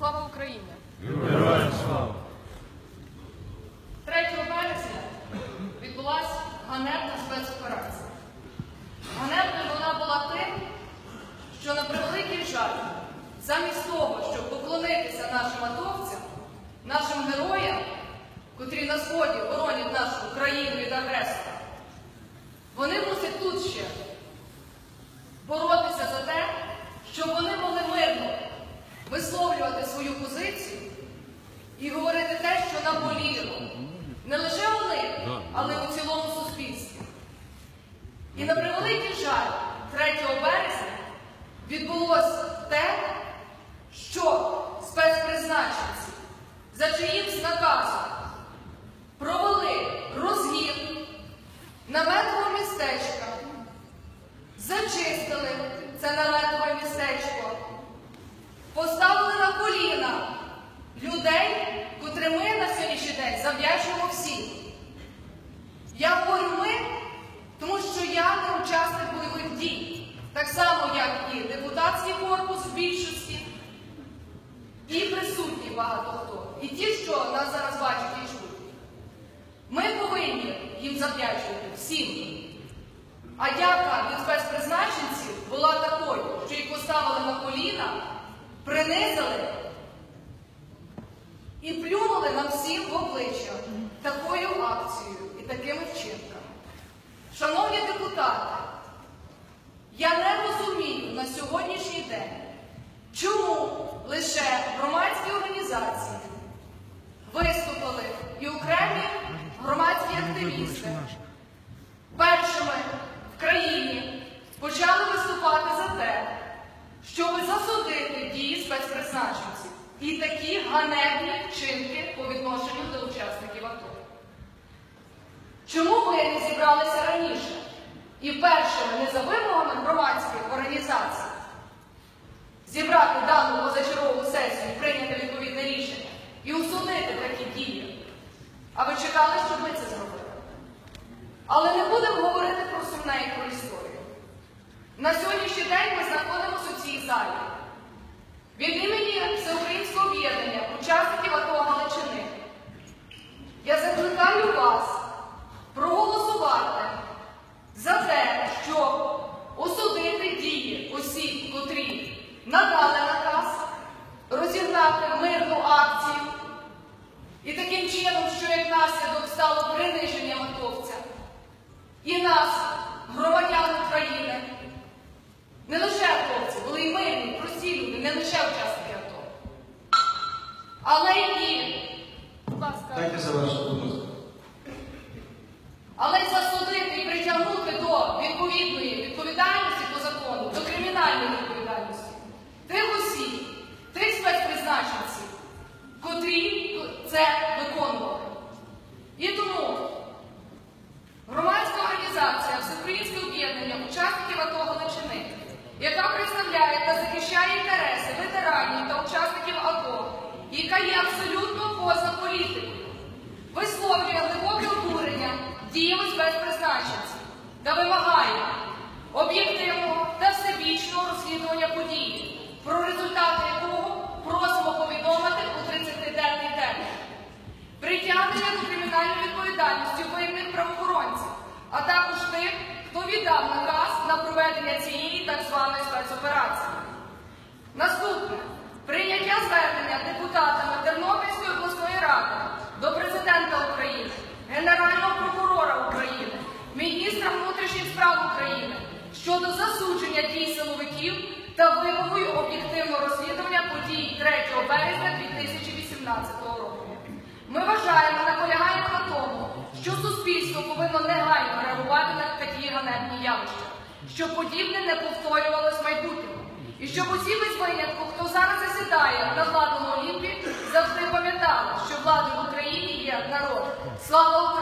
Слава Україні! Героям слава! 3 березня відбулася ганебна спецоперація. Ганебною вона була тим, що на превеликий жаль, замість того, щоб поклонитися нашим атовцям, нашим героям, котрі на сході боронять нашу країну від агресора, вони мусять тут ще боротися за те, щоб вони могли мирно висловлювати свою позицію і говорити те, що наболіло. Не лише вони, але у цілому суспільстві. І на превеликий жаль, 3 березня відбулося те, що спецпризначенці за чиїмсь наказом провели розгін наметового містечка, зачистили це наметове містечко, поставили на коліна людей, котрі ми на сьогоднішній день завдячуємо всім. Я говорю ми, тому що я не учасник бойових дій, так само, як і депутатський корпус в більшості, і присутні багато хто. І ті, що нас зараз бачать і чують. Ми повинні їм завдячувати всім. А дяка від спецпризначенців була такою, що їх поставили на коліна, принизили і плюнули нам всім в обличчя такою акцією і такими вчинками. Шановні депутати, я не розумію на сьогоднішній день, чому лише громадські організації виступили і окремі громадські активісти першими в країні почали виступати за те, щоб засудити дії спецпризначенців і такі ганебні вчинки по відношенню до учасників АТО. Чому ви не зібралися раніше і першими не за вимогами громадських організацій зібрати дану позачергову сесію прийняти відповідне рішення і усунити такі дії? А ви чекали, щоб ми це зробили? Але не будемо говорити про сумне і про історію. На сьогоднішній день ми знаходимося у цій залі. Від імені Всеукраїнського об'єднання учасників АТО Галичини я закликаю вас проголосувати за те, щоб осудити дії осіб, котрі надали наказ розігнати мирну акцію і таким чином, що як наслідок стало приниження готовця і нас, громадян України. Не лише хлопці, були й мирні, прості люди, не лише учасники АТО. Але і, Дайте завершити, будь ласка. але й засудити і притягнути до відповідної відповідальності по закону, до кримінальної відповідальності тих осіб, тих спецпризначенців, котрі це виконували. І тому громадська організація Всеукраїнське об'єднання учасників АТО Галичини, яка представляє та захищає інтереси ветеранів та учасників АТО, яка є абсолютно поза політикою, висловлює глибоке обурення діями спецпризначенців та вимагає об'єктивного та всебічного розслідування події, про результати якого просимо повідомити у 30-денний термін. Притягнення до кримінальної відповідальності винних правоохоронців, а також тих, хто віддав наказ на проведення цієї так званої спецоперації. Наступне прийняття звернення щодо засудження дій силовиків та вимогою об'єктивного розслідування подій 3 березня 2018 року. Ми вважаємо, наполягаємо на тому, що суспільство повинно негайно реагувати на такі ганебні явища, щоб подібне не повторювалось майбутньому. І щоб усі без винятку, хто зараз засідає на владному Олімпі, завжди пам'ятали, що владою в Україні є народ. Слава Україні!